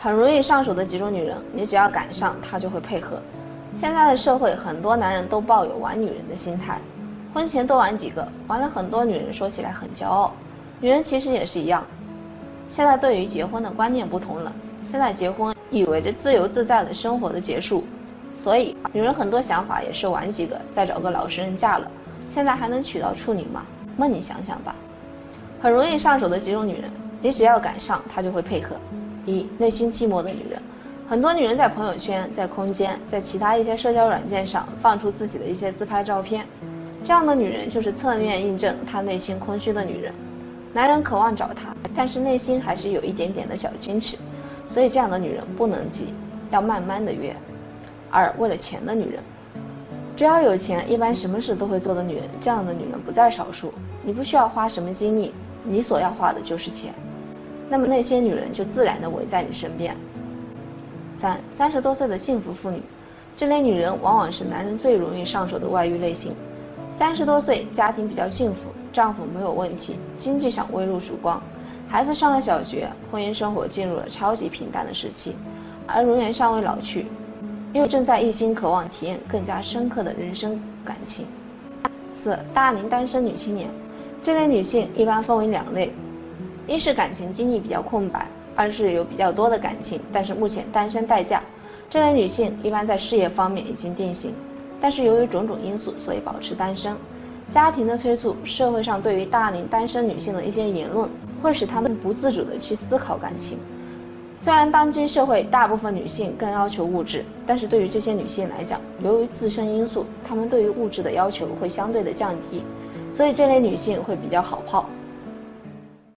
很容易上手的几种女人，你只要赶上，她就会配合。现在的社会，很多男人都抱有玩女人的心态，婚前多玩几个，玩了很多女人，说起来很骄傲。女人其实也是一样，现在对于结婚的观念不同了，现在结婚意味着自由自在的生活的结束，所以女人很多想法也是玩几个，再找个老实人嫁了。现在还能娶到处女吗？那你想想吧。很容易上手的几种女人，你只要赶上，他就会配合。一内心寂寞的女人，很多女人在朋友圈、在空间、在其他一些社交软件上放出自己的一些自拍照片，这样的女人就是侧面印证她内心空虚的女人。男人渴望找她，但是内心还是有一点点的小矜持，所以这样的女人不能急，要慢慢的约。二为了钱的女人，只要有钱，一般什么事都会做的女人，这样的女人不在少数。你不需要花什么精力，你所要花的就是钱。那么那些女人就自然的围在你身边。三三十多岁的幸福妇女，这类女人往往是男人最容易上手的外遇类型。三十多岁，家庭比较幸福，丈夫没有问题，经济上微露曙光，孩子上了小学，婚姻生活进入了超级平淡的时期，而容颜尚未老去，又正在一心渴望体验更加深刻的人生感情。四大龄单身女青年，这类女性一般分为两类。一是感情经历比较空白，二是有比较多的感情，但是目前单身待嫁。这类女性一般在事业方面已经定型，但是由于种种因素，所以保持单身。家庭的催促，社会上对于大龄单身女性的一些言论，会使她们不自主的去思考感情。虽然当今社会大部分女性更要求物质，但是对于这些女性来讲，由于自身因素，她们对于物质的要求会相对的降低，所以这类女性会比较好泡。